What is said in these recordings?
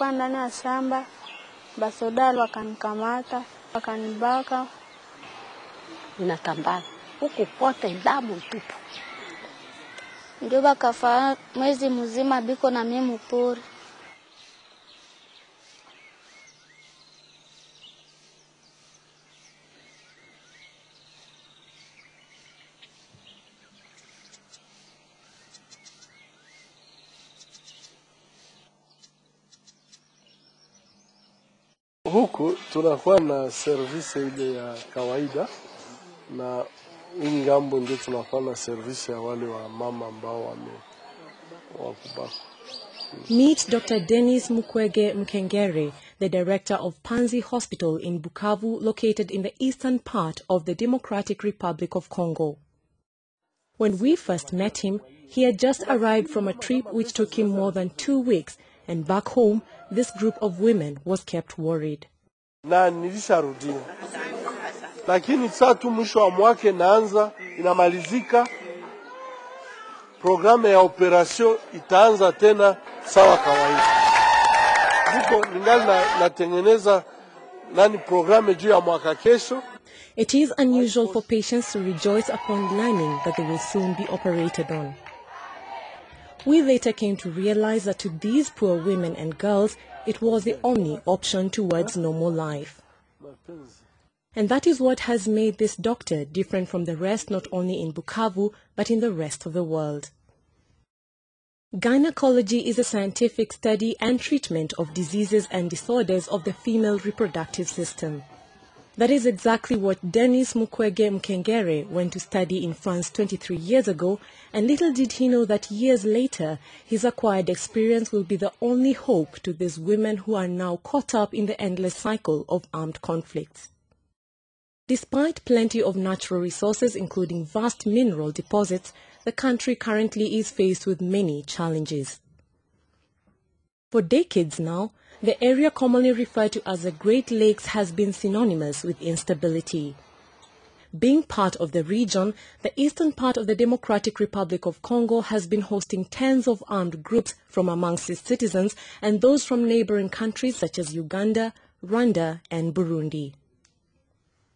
nilikuwa ndani ya shamba, basodali wakanikamata wakanibaka. Ninatambana huku pote, damu tupu. Ndio bakafaa mwezi mzima biko na mimi mupori. Huku tunakuwa na service ile ya kawaida, na hii ng'ambo ndio tunakuwa na service ya wale wa mama ambao wame wakubaka. Meet Dr. Dennis Mukwege Mkengere, the director of Panzi Hospital in Bukavu, located in the eastern part of the Democratic Republic of Congo. When we first met him, he had just arrived from a trip which took him more than two weeks, and back home, this group of women was kept worried. na nilisharudia, lakini saa tu mwisho wa mwaka inaanza inamalizika, programu ya operation itaanza tena sawa kawaida. Huko ningali natengeneza nani programu juu ya mwaka kesho. It is unusual for patients to rejoice upon learning that they will soon be operated on. We later came to realize that to these poor women and girls, it was the only option towards normal life. And that is what has made this doctor different from the rest not only in Bukavu, but in the rest of the world. Gynecology is a scientific study and treatment of diseases and disorders of the female reproductive system. That is exactly what Denis Mukwege Mkengere went to study in France 23 years ago, and little did he know that years later, his acquired experience will be the only hope to these women who are now caught up in the endless cycle of armed conflicts. Despite plenty of natural resources, including vast mineral deposits, the country currently is faced with many challenges. For decades now, the area commonly referred to as the Great Lakes has been synonymous with instability. Being part of the region, the eastern part of the Democratic Republic of Congo has been hosting tens of armed groups from amongst its citizens and those from neighboring countries such as Uganda, Rwanda, and Burundi.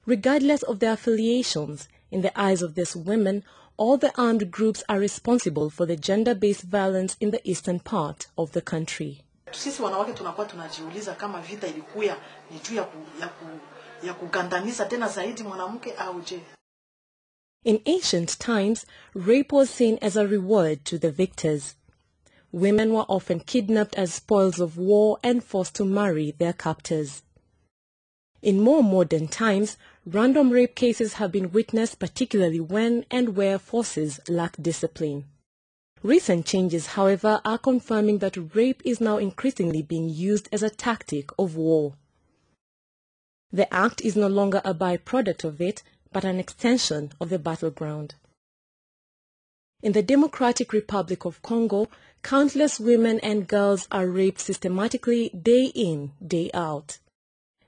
Regardless of their affiliations, in the eyes of these women, all the armed groups are responsible for the gender-based violence in the eastern part of the country. Sisi wanawake tunakuwa tunajiuliza kama vita ilikuya ni juu ya, ku, ya, ku, ya kugandamiza tena zaidi mwanamke au je In ancient times, rape was seen as a reward to the victors. Women were often kidnapped as spoils of war and forced to marry their captors. In more modern times, random rape cases have been witnessed particularly when and where forces lack discipline. Recent changes, however, are confirming that rape is now increasingly being used as a tactic of war. The act is no longer a byproduct of it, but an extension of the battleground. In the Democratic Republic of Congo, countless women and girls are raped systematically day in, day out.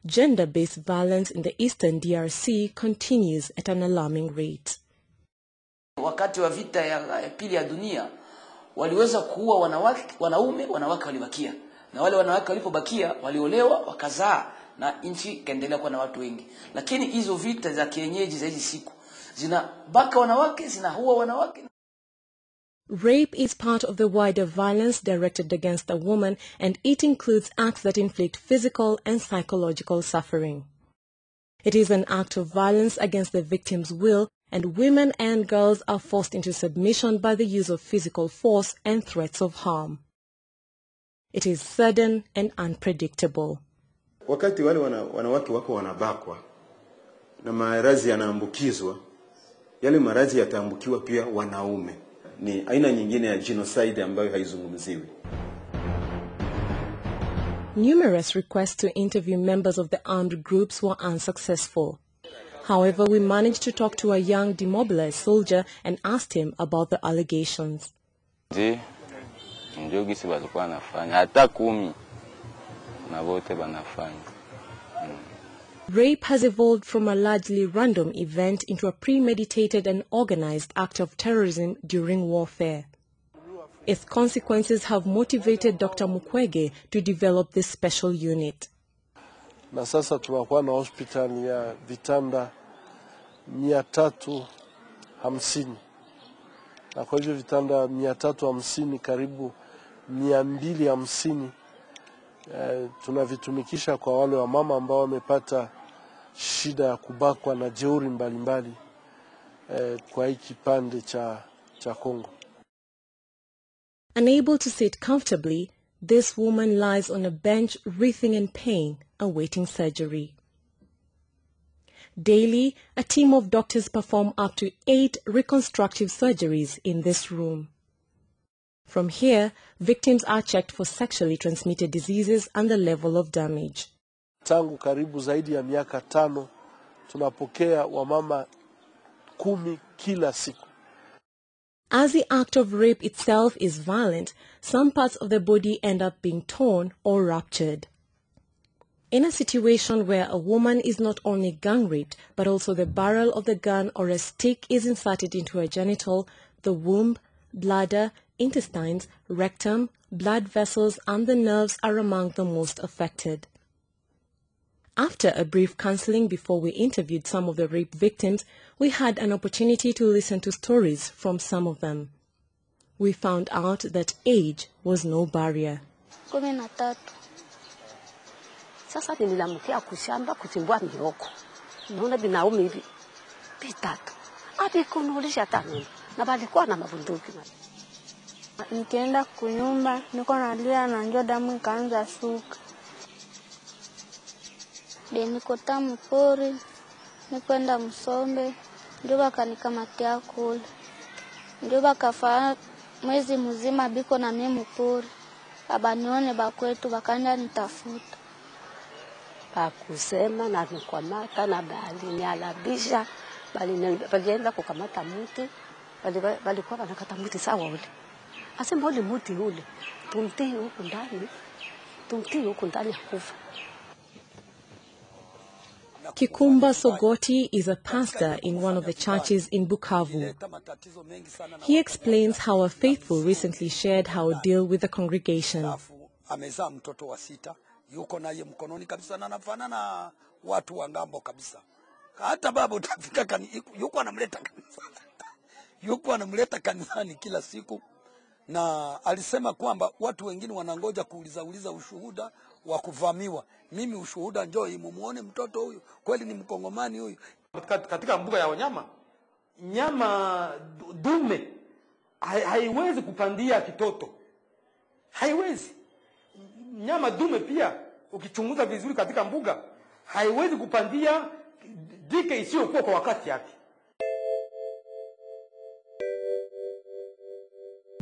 Gender-based violence in the eastern DRC continues at an alarming rate. Wakati wa vita ya, pili ya dunia waliweza kuua wanawake, wanaume, wanawake walibakia, na wale wanawake walipobakia waliolewa wakazaa, na nchi ikaendelea kuwa na watu wengi. Lakini hizo vita za kienyeji za hizi siku zinabaka wanawake, zinaua wanawake. Rape is part of the wider violence directed against a woman and it includes acts that inflict physical and psychological suffering. It is an act of violence against the victim's will and women and girls are forced into submission by the use of physical force and threats of harm. It is sudden and unpredictable. Wakati wale wana, wanawake wako wanabakwa na marazi yanaambukizwa, yale marazi yataambukiwa pia wanaume. Ni aina nyingine ya genocide ambayo haizungumziwi. Numerous requests to interview members of the armed groups were unsuccessful. However, we managed to talk to a young demobilized soldier and asked him about the allegations. Ndio gisi walikuwa wanafanya hata kumi na wote wanafanya. Hmm. Rape has evolved from a largely random event into a premeditated and organized act of terrorism during warfare. Its consequences have motivated Dr. Mukwege to develop this special unit. Na sasa tunakuwa na hospitali ya vitanda mia tatu hamsini na kwa hivyo vitanda mia tatu hamsini karibu mia mbili hamsini eh, tunavitumikisha kwa wale wamama ambao wamepata shida ya kubakwa na jeuri mbalimbali eh, kwa hii kipande cha, cha Kongo. Unable to sit comfortably, this woman lies on a bench writhing in pain, awaiting surgery. Daily, a team of doctors perform up to eight reconstructive surgeries in this room. From here, victims are checked for sexually transmitted diseases and the level of damage. Tangu karibu zaidi ya miaka tano tunapokea wamama kumi kila siku. As the act of rape itself is violent, some parts of the body end up being torn or ruptured. In a situation where a woman is not only gang raped, but also the barrel of the gun or a stick is inserted into her genital, the womb, bladder, intestines, rectum, blood vessels, and the nerves are among the most affected. After a brief counseling before we interviewed some of the rape victims, we had an opportunity to listen to stories from some of them. We found out that age was no barrier. kumi na tatu. Sasa kushamba kuchimbua mioko, naona vinaume hivi vitatu avikunulisha na walikuwa na mabunduki Nikienda kunyumba niko nalia na njo damu ikaanza suka. De mpori nikwenda Msombe, ndio bakanikamatia kule, ndio bakafaa mwezi mzima biko na mimi mpori, abanione bakwetu bakanja nitafuta. Pakusema na nikwamata na balinialabisha balini- balienda kukamata bali- balikuwa wanakata muti sawa ule. Asema ule muti ule tumtii huku ndani tumtii huku ndani akufa Kikumba Sogoti is a pastor in one of the churches in Bukavu. He explains how a faithful recently shared how a deal with the congregation. amezaa mtoto wa sita, yuko naye mkononi kabisa na anafanana watu wa ng'ambo kabisa. Hata baba utafika kani, yuko anamleta kanisani, yuko anamleta kanisani kila siku, na alisema kwamba watu wengine wanangoja kuuliza uliza ushuhuda wa kuvamiwa. Mimi ushuhuda njoo imumuone mtoto huyu kweli ni mkongomani huyu. katika, mbuga ya wanyama nyama dume haiwezi kupandia kitoto, haiwezi. Nyama dume pia ukichunguza vizuri katika mbuga haiwezi kupandia dike isiyokuwa kwa wakati yake.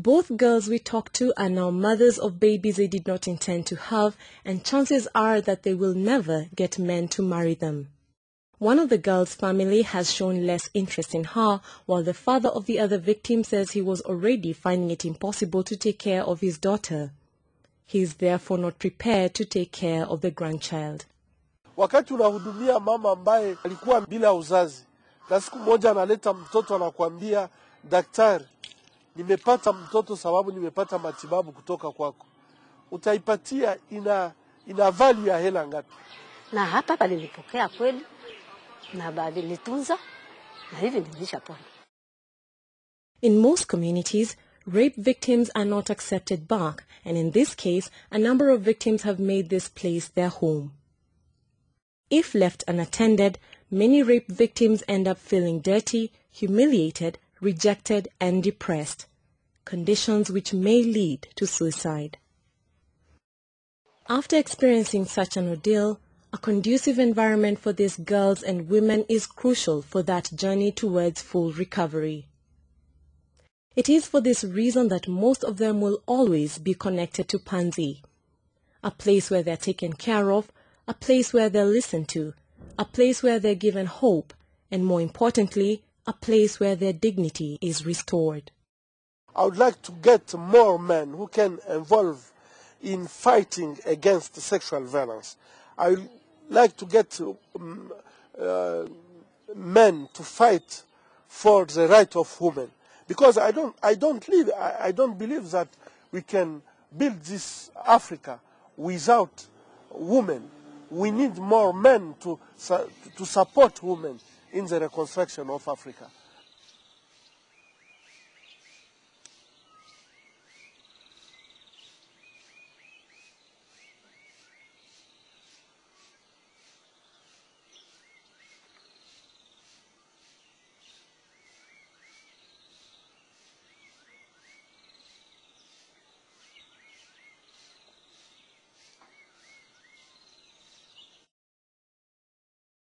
Both girls we talked to are now mothers of babies they did not intend to have, and chances are that they will never get men to marry them. One of the girl's family has shown less interest in her, while the father of the other victim says he was already finding it impossible to take care of his daughter. He is therefore not prepared to take care of the grandchild. Wakati unahudumia mama ambaye alikuwa bila uzazi na siku moja analeta mtoto anakuambia, daktari, nimepata mtoto sababu nimepata matibabu kutoka kwako, utaipatia ina ina value ya hela ngapi? na hapa balinipokea kweli na balinitunza na hivi nilishapona. In most communities, rape victims are not accepted back, and in this case, a number of victims have made this place their home. If left unattended, many rape victims end up feeling dirty, humiliated, rejected, and depressed, conditions which may lead to suicide. After experiencing such an ordeal, a conducive environment for these girls and women is crucial for that journey towards full recovery. It is for this reason that most of them will always be connected to Panzi, a place where they're taken care of, a place where they're listened to, a place where they're given hope, and more importantly, a place where their dignity is restored. I would like to get more men who can involve in fighting against sexual violence. I would like to get um, uh, men to fight for the right of women because I don't, I don't live, I, I don't believe that we can build this Africa without women. We need more men to, to support women in the reconstruction of Africa.